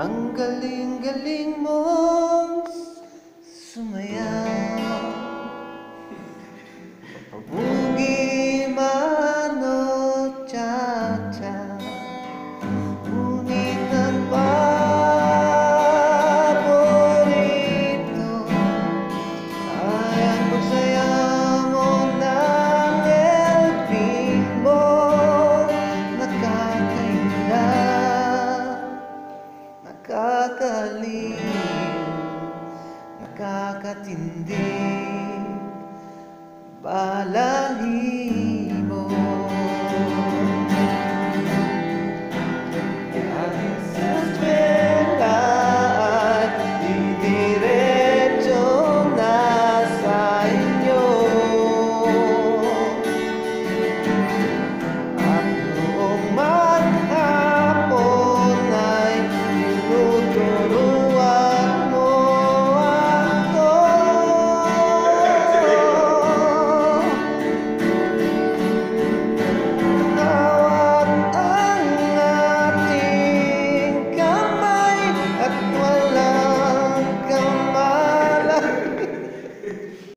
Ang galing-galing mong sumayaw nakakatindi